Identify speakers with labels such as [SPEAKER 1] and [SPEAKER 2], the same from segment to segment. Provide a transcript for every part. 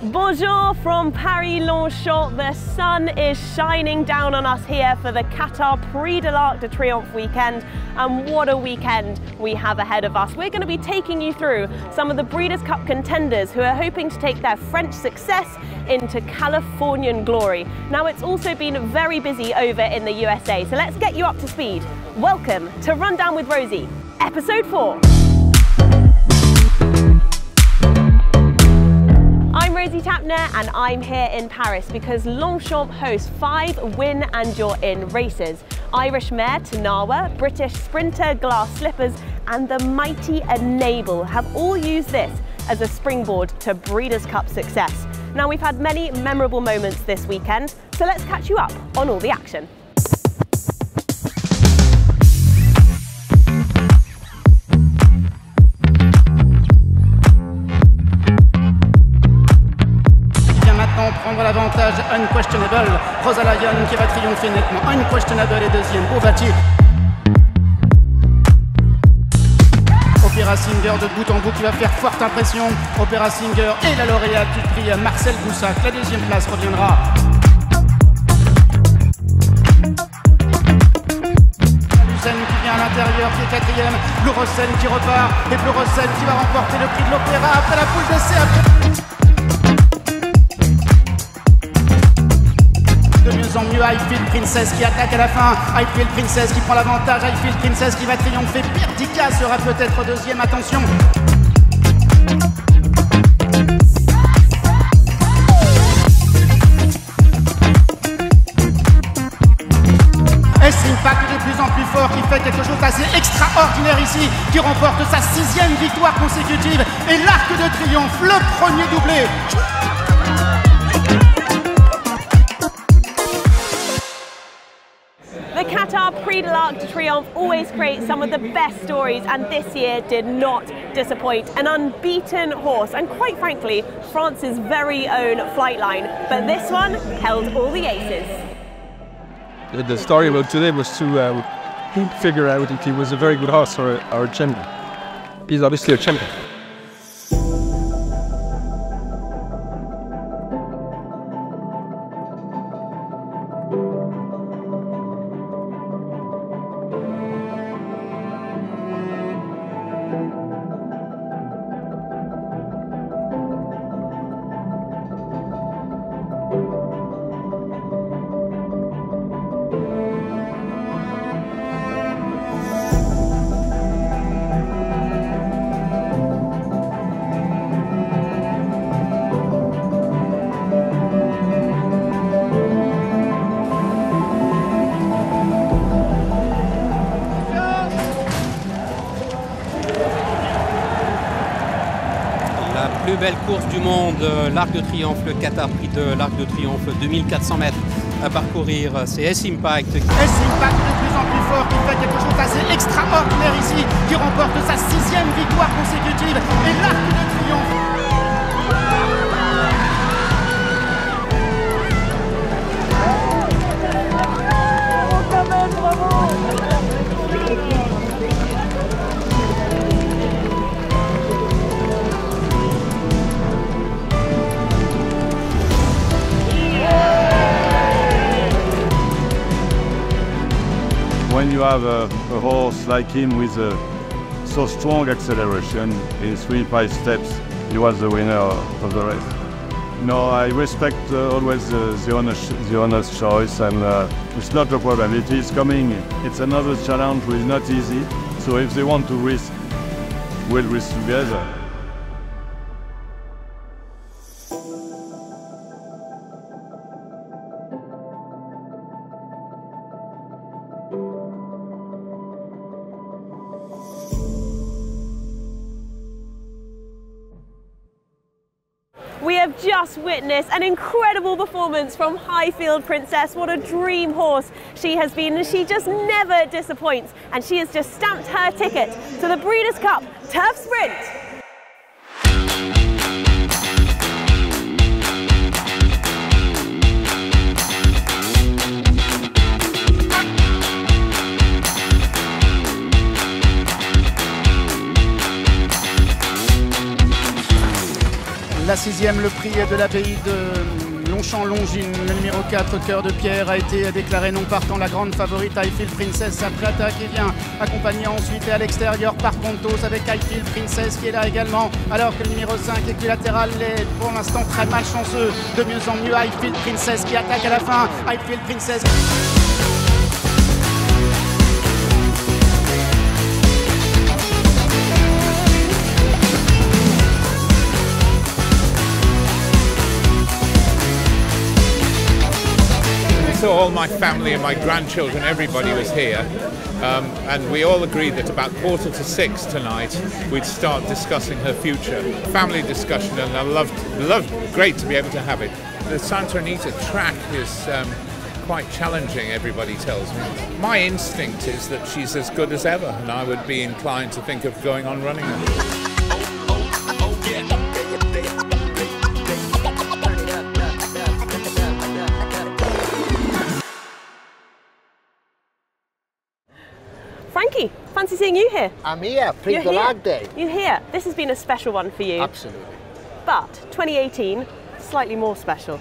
[SPEAKER 1] Bonjour from Paris Longchamp. The sun is shining down on us here for the Qatar Prix de l'Arc de Triomphe weekend. And what a weekend we have ahead of us. We're going to be taking you through some of the Breeders' Cup contenders who are hoping to take their French success into Californian glory. Now, it's also been very busy over in the USA, so let's get you up to speed. Welcome to Rundown with Rosie, episode 4. Rosie Tapner and I'm here in Paris because Longchamp hosts five win and you're in races. Irish mare Tarnawa, British sprinter Glass Slippers and the mighty Enable have all used this as a springboard to Breeders' Cup success. Now we've had many memorable moments this weekend, so let's catch you up on all the action.
[SPEAKER 2] Unquestionable. Rosa Lyon qui va triompher nettement. Unquestionable est deuxième. Bovati. Opéra Singer de bout en bout qui va faire forte impression. Opéra Singer et la lauréate du prix Marcel Boussac. La deuxième place reviendra. Qui vient à l'intérieur, qui est quatrième. Blue qui repart. Et Blue qui va remporter le prix de l'Opéra après la poule d'essai. En mieux. Highfield Princess qui attaque à la fin. Highfield Princess qui prend l'avantage. Highfield Princess qui va triompher. Perdica sera peut-être deuxième. Attention. Impact de plus en plus fort qui fait quelque chose d'assez extraordinaire ici, qui remporte sa sixième victoire consécutive et l'arc de triomphe, le premier doublé?
[SPEAKER 1] Qatar Prix de l'Arc de Triomphe always creates some of the best stories and this year did not disappoint. An unbeaten horse and quite frankly France's very own Flightline, but this one held all the aces.
[SPEAKER 3] The story about today was to uh, figure out if he was a very good horse or or a champion. He's obviously a champion.
[SPEAKER 4] Course du monde, euh, l'Arc de Triomphe, le Qatar Prix de l'Arc de Triomphe, 2400 mètres à parcourir. C'est S-Impact.
[SPEAKER 2] S-Impact de plus en plus fort, qui fait quelque chose d'assez extraordinaire ici, qui remporte sa sixième victoire consécutive et l'Arc de Triomphe.
[SPEAKER 5] You have a, a horse like him with a so strong acceleration in three, five steps, he was the winner of the race. No, I respect uh, always uh, the, owner's, the choice and uh, it's not a problem. It is coming. It's another challenge which is not easy. So if they want to risk, we'll risk together.
[SPEAKER 1] Witnessed an incredible performance from Highfield Princess. What a dream horse she has been. And she just never disappoints. And she has just stamped her ticket to the Breeders' Cup Turf Sprint.
[SPEAKER 2] La sixième, le prix de l'abbaye de Longchamp Longines, le numéro 4, Cœur de Pierre, a été déclaré non partant la grande favorite Highfield Princess. Après attaque et vient accompagner ensuite et à l'extérieur par Pontos avec Highfield Princess qui est là également. Alors que le numéro 5 équilatéral est pour l'instant très malchanceux. De mieux en mieux Highfield Princess qui attaque à la fin. Highfield Princess.
[SPEAKER 6] All my family and my grandchildren, everybody was here, um, and we all agreed that about quarter to six tonight we'd start discussing her future, family discussion, and I loved, loved, great to be able to have it. The Santa Anita track is um, quite challenging. Everybody tells me. My instinct is that she's as good as ever, and I would be inclined to think of going on running her.
[SPEAKER 1] Seeing you here.
[SPEAKER 7] I'm here, Prix
[SPEAKER 1] You're
[SPEAKER 7] de
[SPEAKER 1] here.
[SPEAKER 7] l'Arc Day.
[SPEAKER 1] You're here. This has been a special one for you.
[SPEAKER 7] Absolutely.
[SPEAKER 1] But 2018, slightly more special.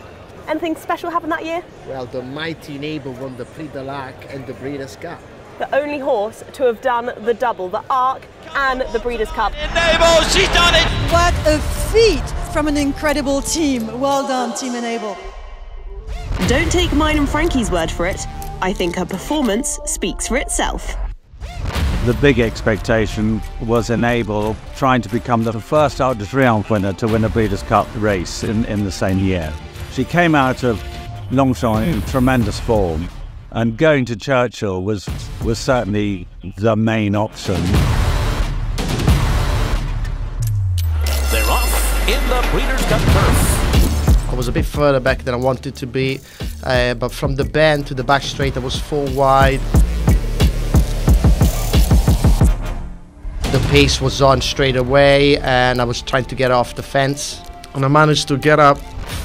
[SPEAKER 1] Anything special happened that year?
[SPEAKER 7] Well, the mighty Enable won the Prix de l'Arc and the Breeders' Cup.
[SPEAKER 1] The only horse to have done the double, the Arc and the Breeders' Cup. Enable, she's done it!
[SPEAKER 8] What a feat from an incredible team. Well done, Team Enable.
[SPEAKER 1] Don't take mine and Frankie's word for it. I think her performance speaks for itself.
[SPEAKER 9] The big expectation was Enable trying to become the first Arc de Triomphe winner to win a Breeders' Cup race in, in the same year. She came out of Longchamp in tremendous form, and going to Churchill was, was certainly the main option.
[SPEAKER 10] They're off in the Breeders' Cup turf.
[SPEAKER 7] I was a bit further back than I wanted to be, uh, but from the bend to the back straight, I was four wide. The pace was on straight away, and I was trying to get off the fence. And I managed to get up,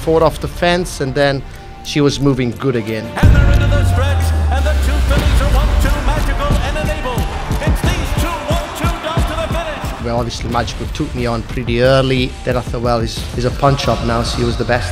[SPEAKER 7] four off the fence, and then she was moving good again.
[SPEAKER 10] And they're into the stretch, and the two fillies are one, two, Magical and Enable. It's these two, one, two, down to the finish.
[SPEAKER 7] Well, obviously, Magical took me on pretty early. Then I thought, well, he's, he's a punch up now, so he was the best.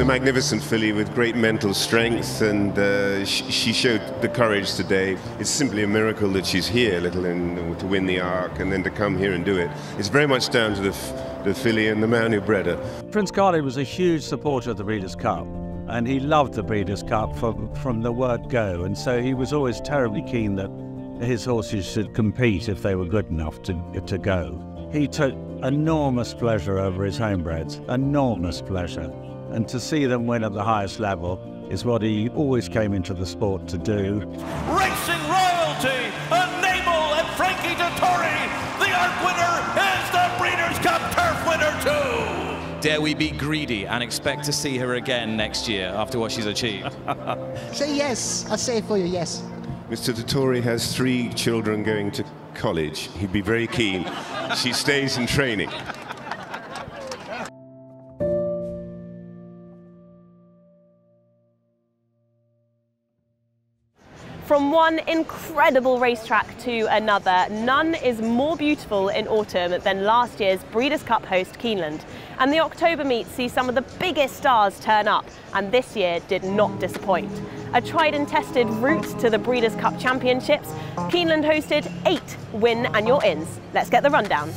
[SPEAKER 11] A magnificent filly with great mental strength, and uh, sh- she showed the courage today. It's simply a miracle that she's here, little in, to win the Arc, and then to come here and do it. It's very much down to the, the filly and the man who bred her.
[SPEAKER 9] Prince Khalid was a huge supporter of the Breeders' Cup, and he loved the Breeders' Cup from, from the word go, and so he was always terribly keen that his horses should compete if they were good enough to, to go. He took enormous pleasure over his homebreds, enormous pleasure. And to see them win at the highest level is what he always came into the sport to do.
[SPEAKER 10] Racing royalty, Enable and Frankie Dettori. The Arc winner is the Breeders' Cup turf winner too.
[SPEAKER 12] Dare we be greedy and expect to see her again next year after what she's achieved?
[SPEAKER 7] Say yes. I'll say it for you, yes.
[SPEAKER 11] Mr. Dettori has three children going to college. He'd be very keen. she stays in training.
[SPEAKER 1] From one incredible racetrack to another, none is more beautiful in autumn than last year's Breeders' Cup host Keeneland. And the October meet sees some of the biggest stars turn up, and this year did not disappoint. A tried and tested route to the Breeders' Cup Championships, Keeneland hosted eight win and your ins. Let's get the rundown.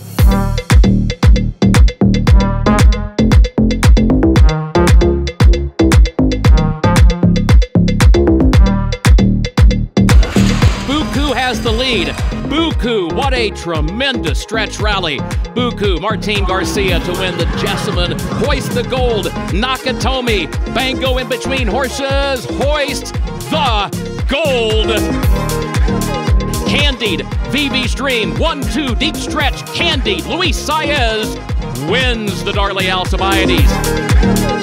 [SPEAKER 4] Buchu has the lead. Buchu, what a tremendous stretch rally. Buchu, Martin Garcia to win the Jessamine. Hoist the gold. Nakatomi, Bango in between horses. Hoist the gold. Candied, VB Stream, 1 2, deep stretch. Candied, Luis Saez wins the Darley Alcibiades.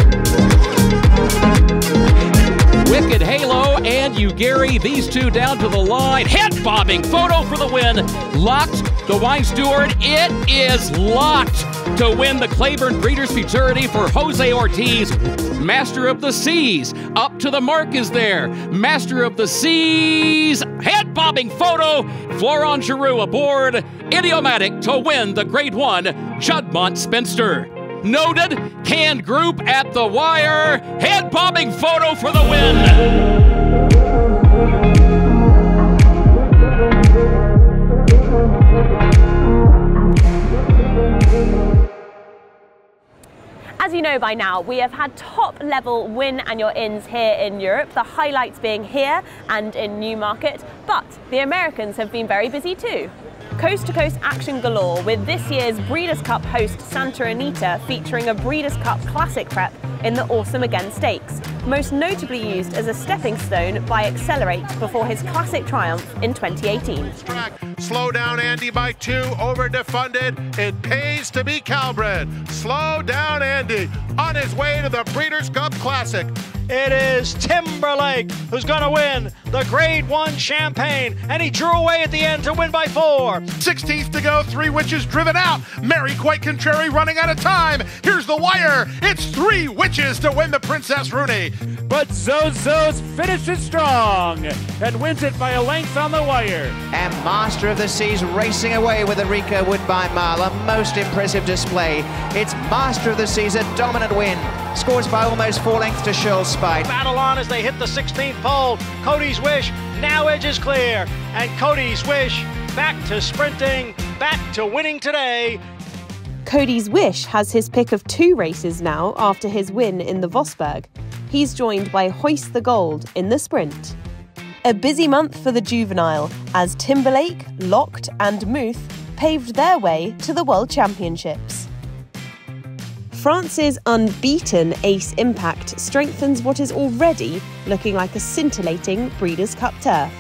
[SPEAKER 4] And Yuugiri, these two down to the line. Head bobbing photo for the win. Locked the wine steward. It is locked to win the Claiborne Breeders' Futurity for Jose Ortiz. Master of the Seas. Up to the mark is there. Master of the Seas. Head bobbing photo. Florent Geroux aboard. Idiomatic to win the Grade 1 Juddmonte Spinster. Noted Can Group at the wire. Head bobbing photo for the win.
[SPEAKER 1] As you know by now, we have had top level win and your ins here in Europe, the highlights being here and in Newmarket, but the Americans have been very busy too. Coast to coast action galore with this year's Breeders' Cup host Santa Anita featuring a Breeders' Cup classic prep in the Awesome Again Stakes, most notably used as a stepping stone by Accelerate before his classic triumph in 2018.
[SPEAKER 13] Slow down Andy by two, over defunded. It pays to be Calbred. Slow down Andy on his way to the Breeders' Cup Classic.
[SPEAKER 14] It is Timberlake who's going to win the Grade 1 Champagne, and he drew away at the end to win by four.
[SPEAKER 13] 16th to go, three witches driven out. Mary quite contrary running out of time. Here's the wire. It's three witches to win the Princess Rooney.
[SPEAKER 15] But Zozos finishes strong and wins it by a length on the wire.
[SPEAKER 16] And Master of the Seas racing away with Erika Woodbine Mile, a most impressive display. It's Master of the Seas, a dominant win. Scores by almost four lengths to Shoal Spite.
[SPEAKER 14] Battle on as they hit the 16th pole. Cody's Wish now edges clear. And Cody's Wish back to sprinting, back to winning today.
[SPEAKER 1] Cody's Wish has his pick of two races now after his win in the Vosburgh. He's joined by Hoist the Gold in the sprint. A busy month for the juvenile as Timberlake, Locked, and Muth paved their way to the World Championships. France's unbeaten Ace Impact strengthens what is already looking like a scintillating Breeders' Cup turf.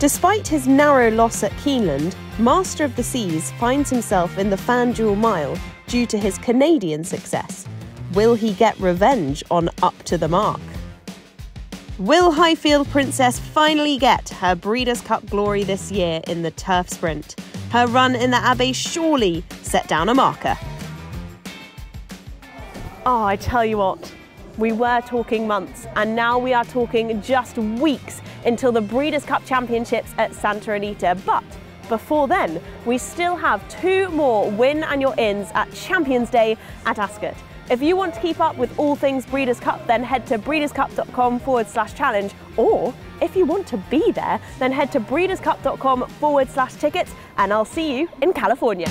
[SPEAKER 1] Despite his narrow loss at Keeneland, Master of the Seas finds himself in the FanDuel Mile due to his Canadian success. Will he get revenge on Up to the Mark? Will Highfield Princess finally get her Breeders' Cup glory this year in the turf sprint? Her run in the Abbaye surely set down a marker. Oh, I tell you what, we were talking months, and now we are talking just weeks until the Breeders' Cup Championships at Santa Anita. But before then, we still have two more win and your ins at Champions Day at Ascot. If you want to keep up with all things Breeders' Cup, then head to breederscup.com forward slash challenge. Or if you want to be there, then head to breederscup.com forward slash tickets, and I'll see you in California.